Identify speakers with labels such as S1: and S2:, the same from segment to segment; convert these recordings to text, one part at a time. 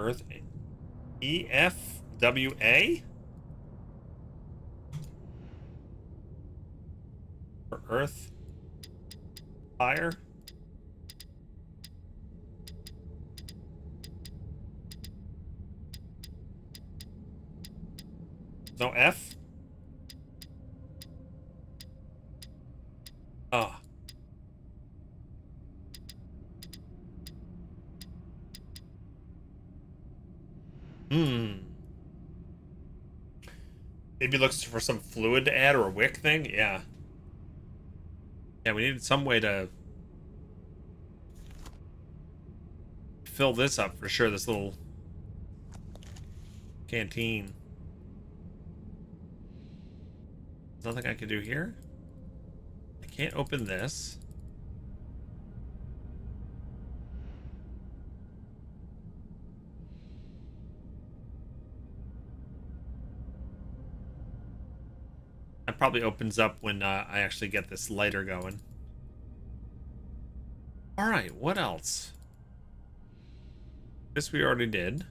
S1: Earth. E F W A? For Earth. Fire. No F? Ah. Hmm. Maybe looks for some fluid to add or a wick thing? Yeah. Yeah, we needed some way to fill this up for sure, this little canteen. Nothing I can do here? I can't open this. Probably opens up when uh, I actually get this lighter going. Alright, what else? This we already did.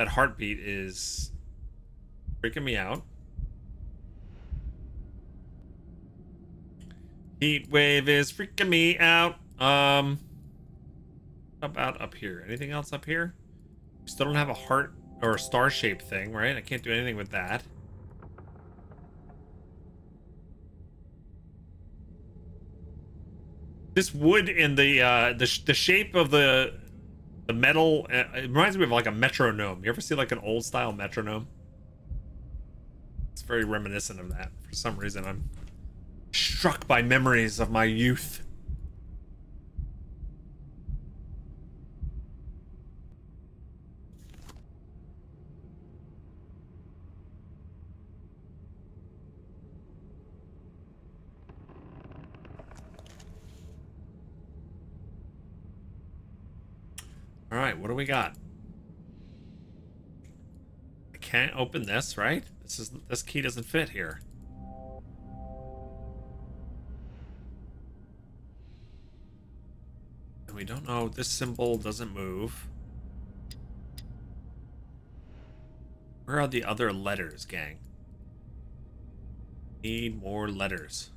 S1: That heartbeat is freaking me out. Heat wave is freaking me out. Um, about up here? Anything else up here? Still don't have a heart or a star-shaped thing, right? I can't do anything with that. This wood in the uh, the the shape of the the metal, uh, it reminds me of like a metronome. You ever see like an old style metronome? It's very reminiscent of that. For some reason, I'm struck by memories of my youth. What do we got? I can't open this, right? This is this key doesn't fit here. And we don't know this symbol doesn't move. Where are the other letters, gang? Need more letters.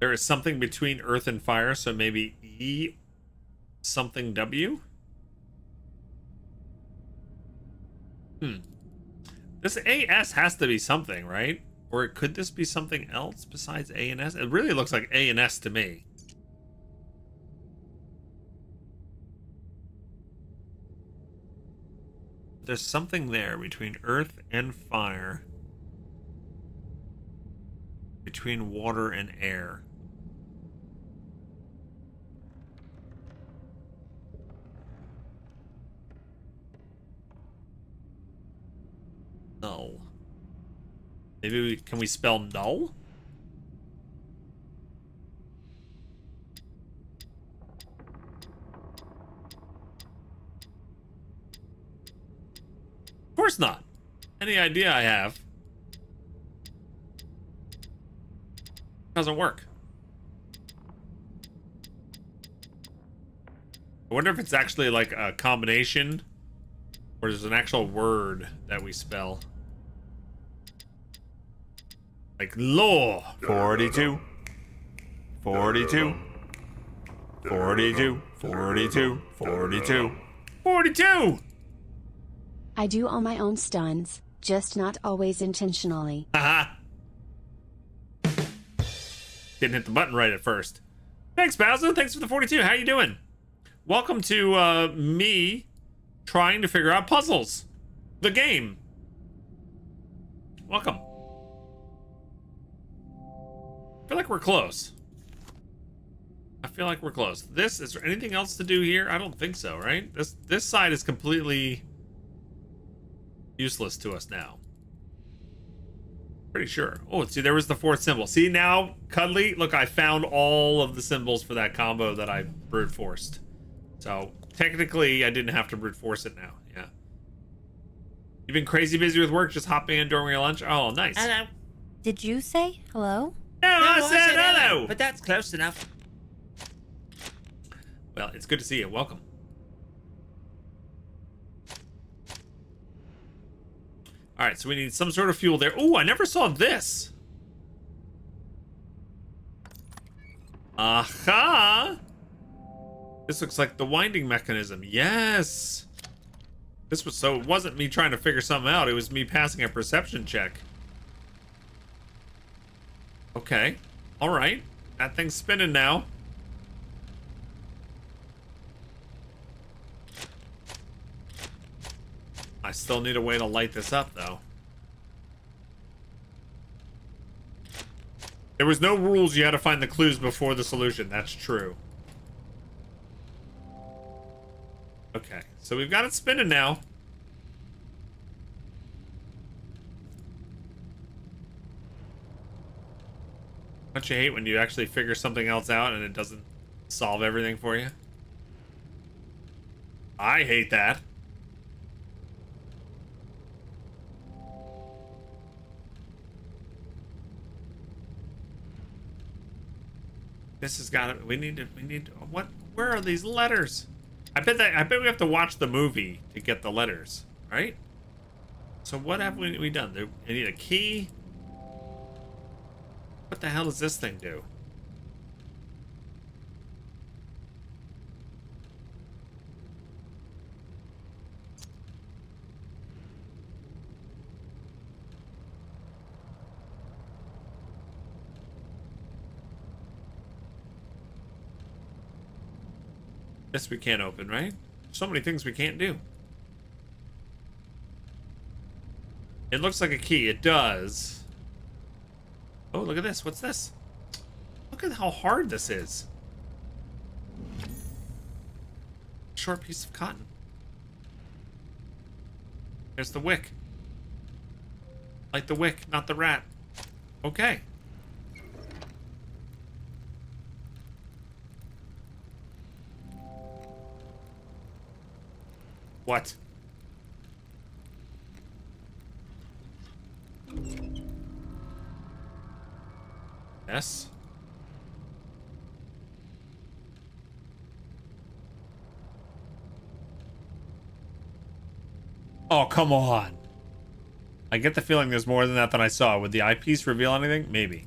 S1: There is something between earth and fire, so maybe E something W? Hmm. This AS has to be something, right? Or could this be something else besides A and S? It really looks like A and S to me. There's something there between earth and fire. Between water and air. Null. Maybe we can we spell null? Of course not. Any idea I have. Doesn't work. I wonder if it's actually like a combination or there's an actual word that we spell. Like law. 42. 42. 42. 42. 42. 42!
S2: I do all my own stunts, just not always intentionally.
S1: Haha. Didn't hit the button right at first. Thanks, Bowser. Thanks for the 42. How you doing? Welcome to uh, me trying to figure out puzzles. The game. Welcome. Feel like we're close. I feel like we're close. This is there anything else to do here? I don't think so, right? This this side is completely useless to us now. Pretty sure. Oh, see, there was the fourth symbol. See now, Cuddly, look, I found all of the symbols for that combo that I brute forced. So technically, I didn't have to brute force it now. Yeah. You've been crazy busy with work, just hopping in during your lunch? Oh, nice.
S3: Hello.
S4: Did you say hello?
S1: No, I
S3: No,
S1: said hello.
S3: But that's close enough.
S1: Well, it's good to see you. Welcome. All right, so we need some sort of fuel there. Oh, I never saw this. Aha! This looks like the winding mechanism. Yes. This was so it wasn't me trying to figure something out. It was me passing a perception check. Okay. All right. That thing's spinning now. I still need a way to light this up, though. There was no rules you had to find the clues before the solution. That's true. Okay, so we've got it spinning now. Don't you hate when you actually figure something else out and it doesn't solve everything for you? I hate that. This has got to. We need to. We need. To, what? Where are these letters? I bet that. I bet we have to watch the movie to get the letters, right? So what have we, we done? There, I need a key. What the hell does this thing do? This we can't open, right? So many things we can't do. It looks like a key. It does. Oh, look at this. What's this? Look at how hard this is. Short piece of cotton. There's the wick. Like the wick, not the rat. Okay. What? Oh, come on. I get the feeling there's more than that than I saw. Would the eyepiece reveal anything? Maybe.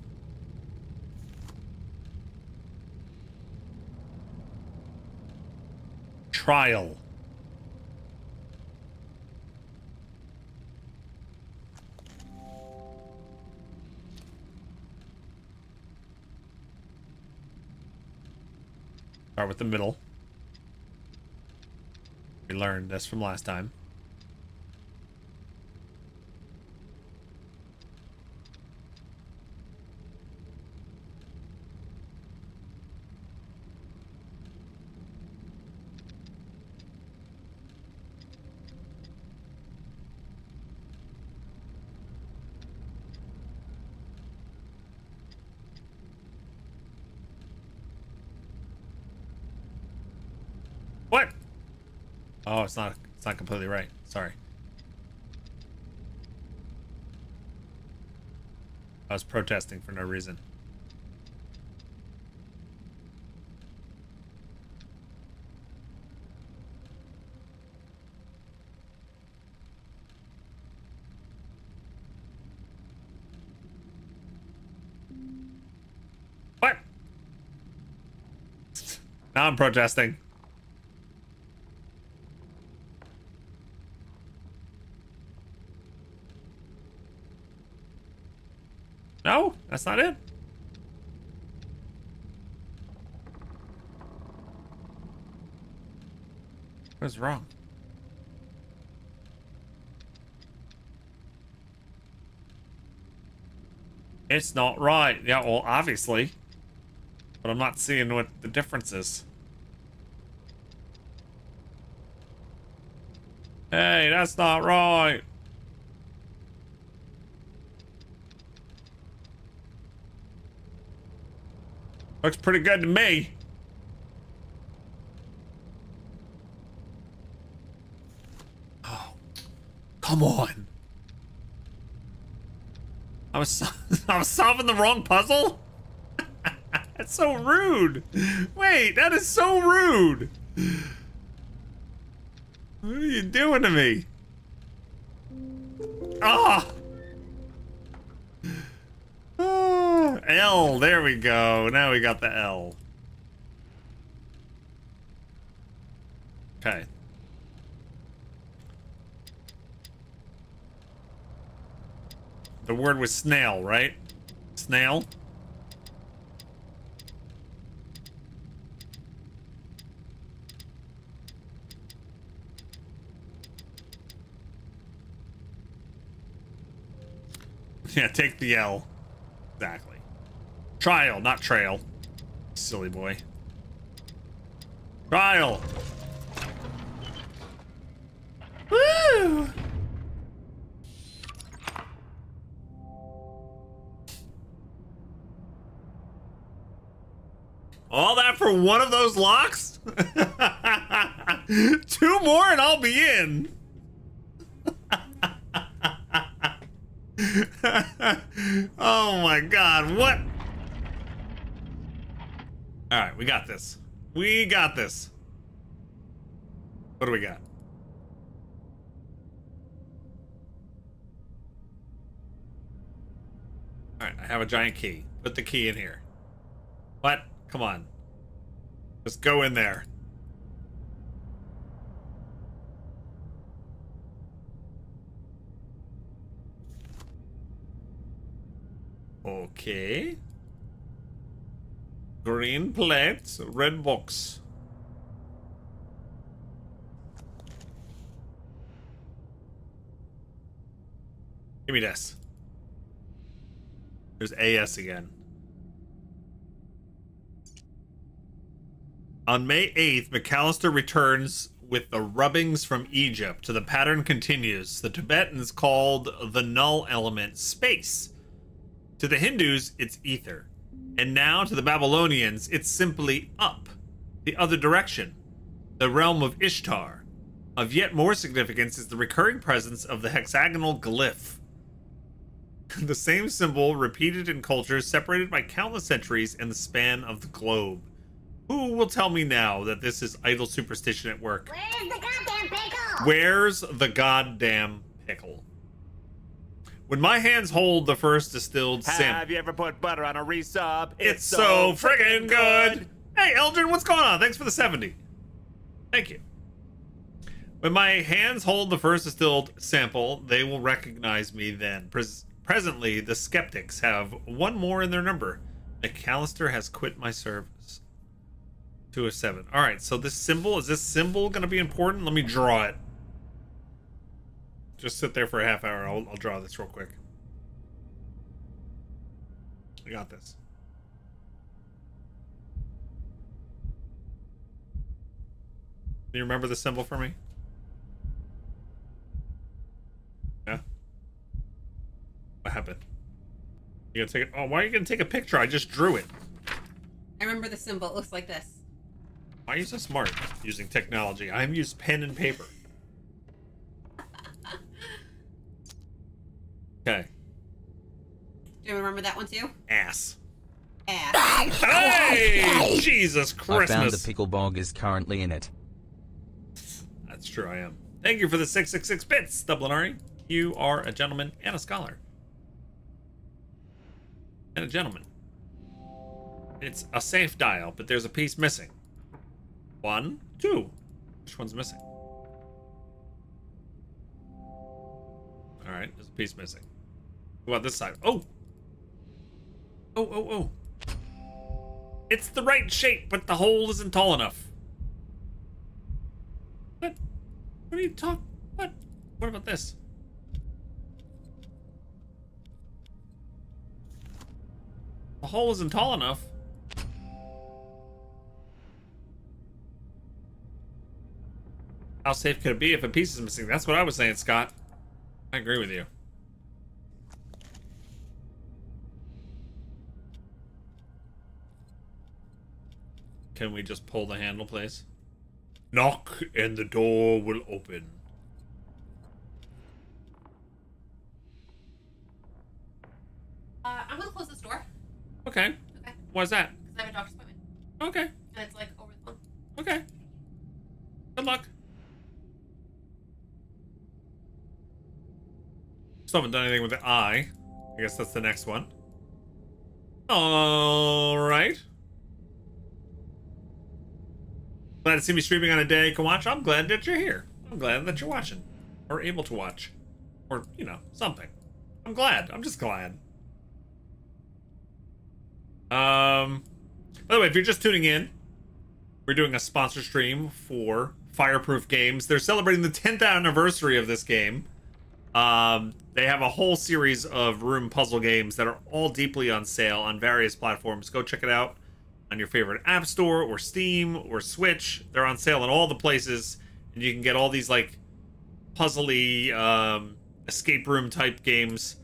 S1: Trial. Start with the middle. We learned this from last time. What? Oh, it's not it's not completely right. Sorry. I was protesting for no reason. What? Now I'm protesting. No, that's not it. What's wrong? It's not right. Yeah, well, obviously. But I'm not seeing what the difference is. Hey, that's not right. Looks pretty good to me. Oh, Come on. I was I was solving the wrong puzzle. That's so rude. Wait, that is so rude. What are you doing to me? Ah. L. There we go. Now we got the L. Okay. The word was snail, right? Snail? Yeah, take the L. Exactly. Trial, not trail. Silly boy. Trial. Woo! All that for one of those locks? Two more and I'll be in. oh my god, what? Alright, we got this. We got this. What do we got? Alright, I have a giant key. Put the key in here. What? Come on. Just go in there. Okay. Green plate, red box. Give me this. There's AS again. On May 8th, McAllister returns with the rubbings from Egypt. To the pattern continues. The Tibetans called the null element space. To the Hindus, it's ether. And now to the Babylonians, it's simply up, the other direction, the realm of Ishtar. Of yet more significance is the recurring presence of the hexagonal glyph. the same symbol repeated in cultures separated by countless centuries in the span of the globe. Who will tell me now that this is idle superstition at work?
S3: Where's the goddamn pickle?
S1: Where's the goddamn pickle? When my hands hold the first distilled sim,
S5: Have you ever put butter on a resub?
S1: it's so friggin' good. Hey, Eldrin, what's going on? Thanks for the 70. Thank you. When my hands hold the first distilled sample, they will recognize me then. Pres- presently, the skeptics have one more in their number. McAllister has quit my service. Two of seven. All right, so this symbol, is this symbol going to be important? Let me draw it. Just sit there for a half hour. I'll, I'll draw this real quick. I got this. Do you remember the symbol for me? Yeah. What happened? You gonna take it? Oh, why are you gonna take a picture? I just drew it.
S6: I remember the symbol. It looks like this.
S1: Why are you so smart using technology? I'm used pen and paper. Okay.
S6: Do you remember that one too?
S1: Ass.
S6: Ass.
S1: Hey! Jesus
S7: I found the pickle bog is currently in it.
S1: That's true, I am. Thank you for the 666 bits, Dublinari. You are a gentleman and a scholar. And a gentleman. It's a safe dial, but there's a piece missing. One, two. Which one's missing? Alright, there's a piece missing. What about this side? Oh! Oh, oh, oh. It's the right shape, but the hole isn't tall enough. What? What are you talking? What? What about this? The hole isn't tall enough. How safe could it be if a piece is missing? That's what I was saying, Scott. I agree with you. can we just pull the handle, please? Knock and the door will open. Uh, I'm gonna close this door. Okay.
S6: Okay.
S1: Why's that?
S6: Because I have a doctor's appointment.
S1: Okay.
S6: And it's like over the phone.
S1: Okay. Good luck. Still haven't done anything with the eye. I guess that's the next one. All right. Glad to see me streaming on a day I can watch. I'm glad that you're here. I'm glad that you're watching or able to watch or, you know, something. I'm glad. I'm just glad. Um, by the way, if you're just tuning in, we're doing a sponsor stream for Fireproof Games. They're celebrating the 10th anniversary of this game. Um, they have a whole series of room puzzle games that are all deeply on sale on various platforms. Go check it out on your favorite app store or Steam or Switch. They're on sale in all the places, and you can get all these like puzzly um, escape room type games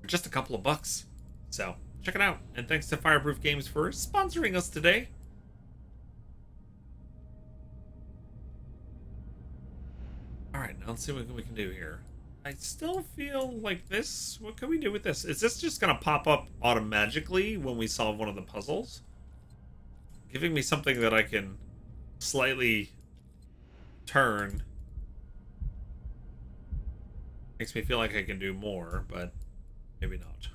S1: for just a couple of bucks. So check it out. And thanks to Fireproof Games for sponsoring us today. All right, now let's see what we can do here. I still feel like this. What can we do with this? Is this just gonna pop up automatically when we solve one of the puzzles? Giving me something that I can slightly turn makes me feel like I can do more, but maybe not.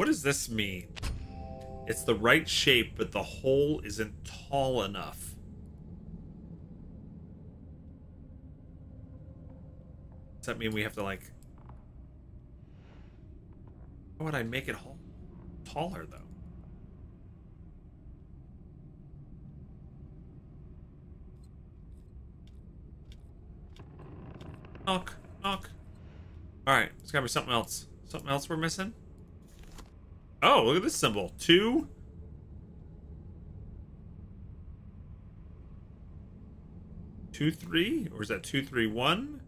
S1: What does this mean? It's the right shape, but the hole isn't tall enough. Does that mean we have to like... How would I make it taller though? Knock, knock. Alright, there's gotta be something else. Something else we're missing? Oh, look at this symbol. Two. Two, three? Or is that two, three, one?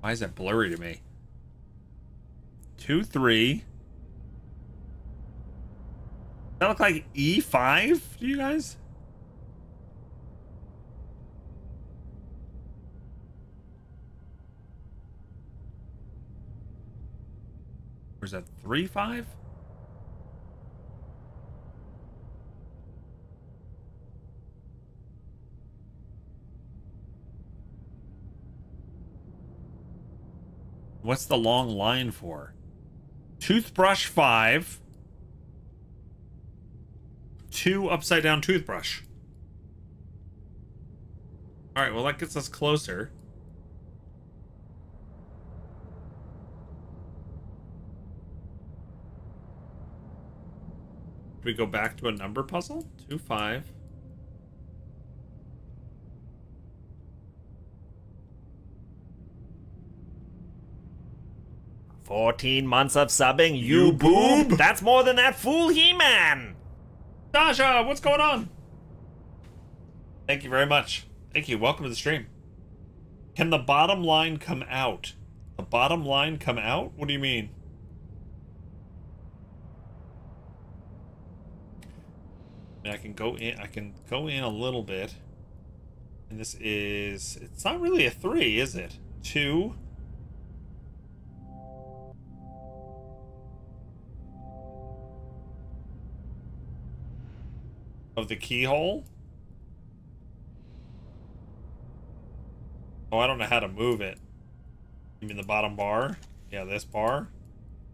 S1: Why is that blurry to me? Two, three. Does that look like E5 to you guys? Is that three five? What's the long line for? Toothbrush five. Two upside down toothbrush. Alright, well that gets us closer. We go back to a number puzzle? Two, five.
S5: Fourteen months of subbing, you boob. That's more than that fool He-Man.
S1: Dasha, what's going on? Thank you very much. Thank you. Welcome to the stream. Can the bottom line come out? The bottom line come out? What do you mean? I, I can go in. I can go in a little bit. And this is. It's not really a three, is it? Two. Of the keyhole? Oh, I don't know how to move it. You mean the bottom bar? Yeah, this bar?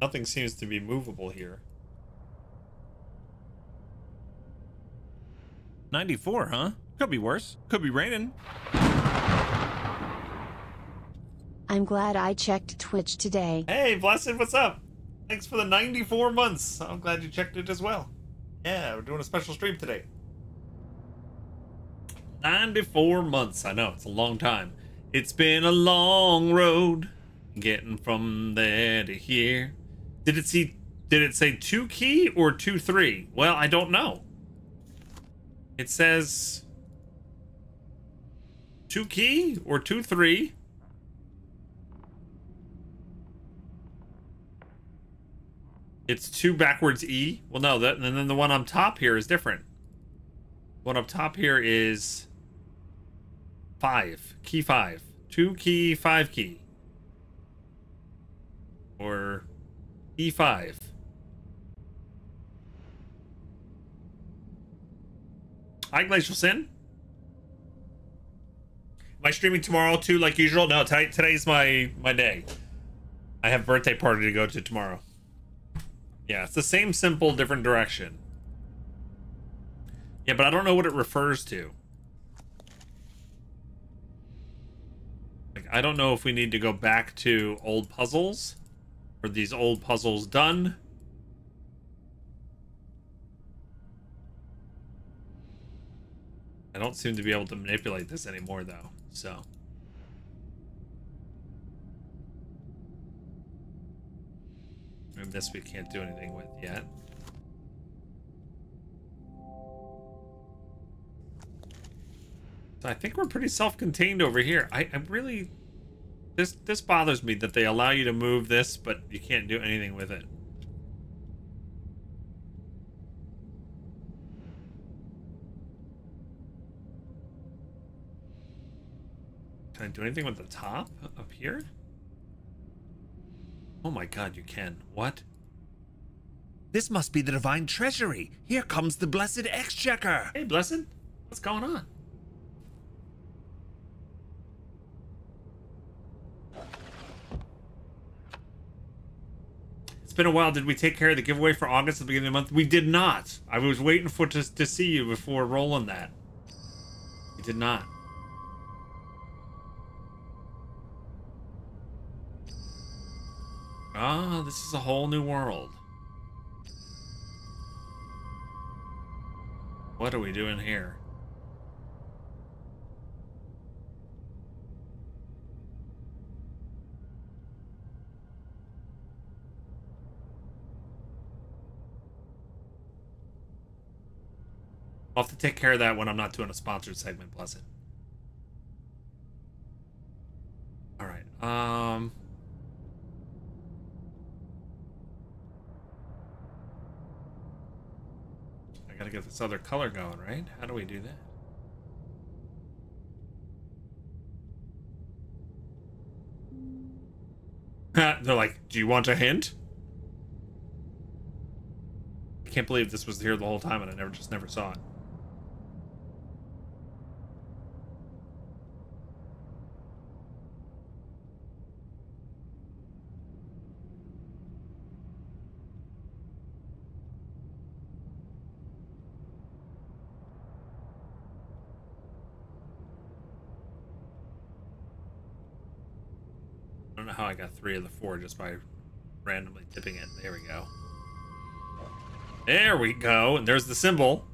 S1: Nothing seems to be movable here.
S8: 94, huh? Could be worse. Could be raining.
S2: I'm glad I checked Twitch today.
S1: Hey, Blessed, what's up? Thanks for the 94 months. I'm glad you checked it as well. Yeah, we're doing a special stream today. 94 months. I know, it's a long time. It's been a long road getting from there to here. Did it see did it say 2 key or 2 3? Well, I don't know. It says two key or two three. It's two backwards E. Well, no, that, and then the one on top here is different. One up top here is five, key five, two key, five key, or E5. Hi, Glacial Sin. Am I streaming tomorrow too, like usual? No, today's my my day. I have birthday party to go to tomorrow. Yeah, it's the same simple, different direction. Yeah, but I don't know what it refers to. Like, I don't know if we need to go back to old puzzles. Or these old puzzles done. I don't seem to be able to manipulate this anymore, though, so... And this we can't do anything with yet. So I think we're pretty self-contained over here. I, I really... This, this bothers me that they allow you to move this, but you can't do anything with it. Can I do anything with the top up here? Oh my god, you can. What?
S9: This must be the divine treasury. Here comes the blessed exchequer.
S1: Hey, Blessed. What's going on? It's been a while. Did we take care of the giveaway for August at the beginning of the month? We did not. I was waiting for to, to see you before rolling that. We did not. Ah, this is a whole new world. What are we doing here? I'll have to take care of that when I'm not doing a sponsored segment, bless it. Alright, um... I gotta get this other color going, right? How do we do that? They're like, do you want a hint? I can't believe this was here the whole time and I never just never saw it. Don't know how I got three of the four just by randomly tipping it. There we go. There we go. And there's the symbol.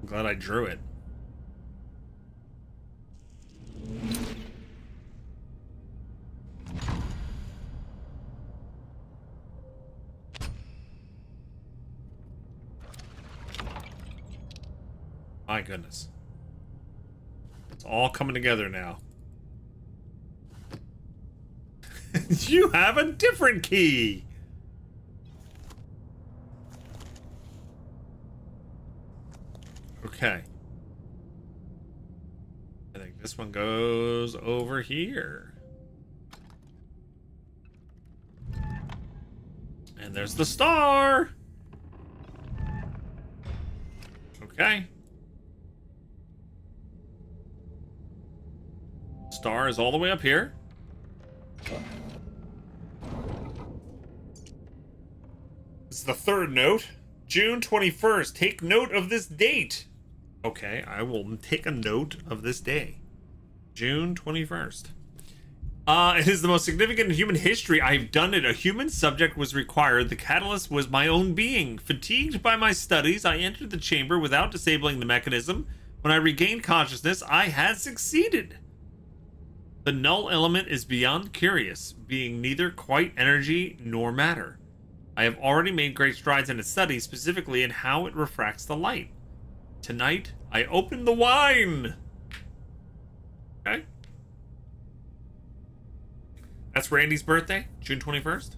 S1: I'm glad I drew it. Goodness. It's all coming together now. you have a different key! Okay. I think this one goes over here. And there's the star! Okay. Star is all the way up here. It's the third note. June 21st. Take note of this date. Okay, I will take a note of this day. June 21st. Uh, it is the most significant in human history. I've done it. A human subject was required. The catalyst was my own being. Fatigued by my studies, I entered the chamber without disabling the mechanism. When I regained consciousness, I had succeeded. The null element is beyond curious, being neither quite energy nor matter. I have already made great strides in its study, specifically in how it refracts the light. Tonight, I open the wine! Okay. That's Randy's birthday, June 21st.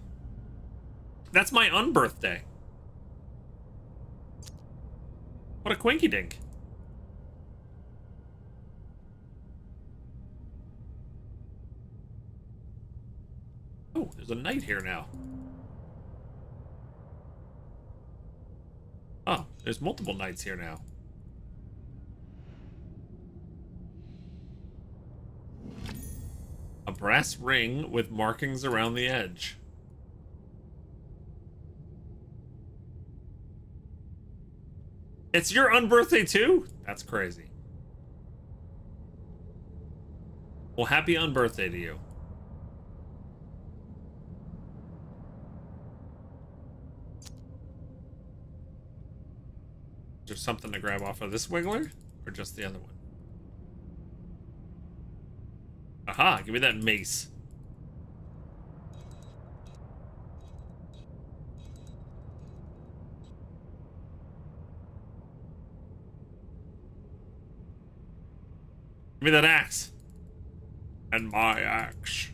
S1: That's my unbirthday. What a quinky dink. There's a knight here now. Oh, there's multiple knights here now. A brass ring with markings around the edge. It's your unbirthday too? That's crazy. Well, happy unbirthday to you. There something to grab off of this wiggler? Or just the other one? Aha, give me that mace. Give me that axe. And my axe.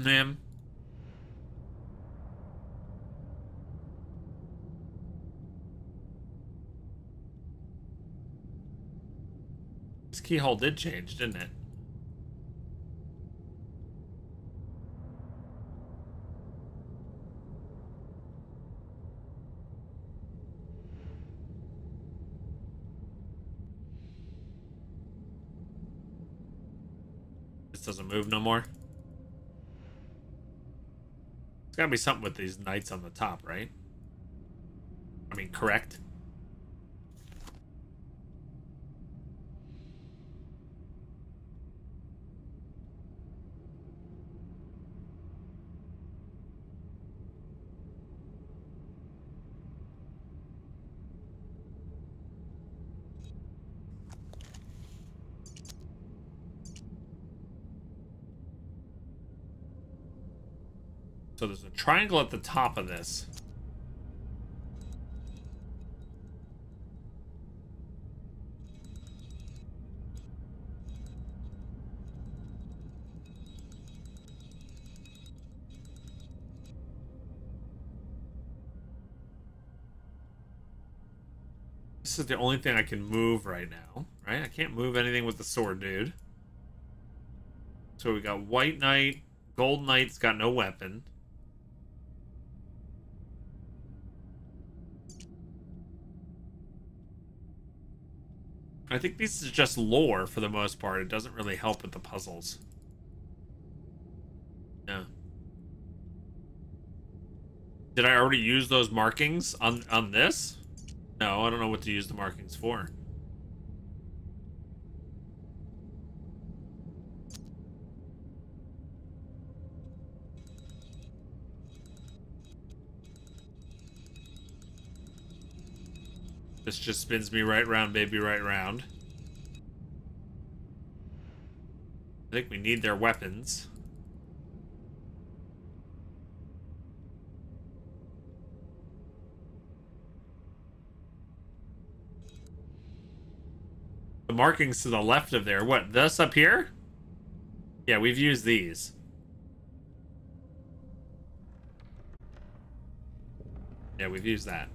S1: Ma'am. This keyhole did change, didn't it? This doesn't move no more. There's gotta be something with these knights on the top, right? I mean, correct? So there's a triangle at the top of this. This is the only thing I can move right now, right? I can't move anything with the sword, dude. So we got White Knight, Gold Knight's got no weapon. I think this is just lore for the most part. It doesn't really help with the puzzles. Yeah. Did I already use those markings on on this? No, I don't know what to use the markings for. This just spins me right round, baby, right round. I think we need their weapons. The markings to the left of there. What, this up here? Yeah, we've used these. Yeah, we've used that.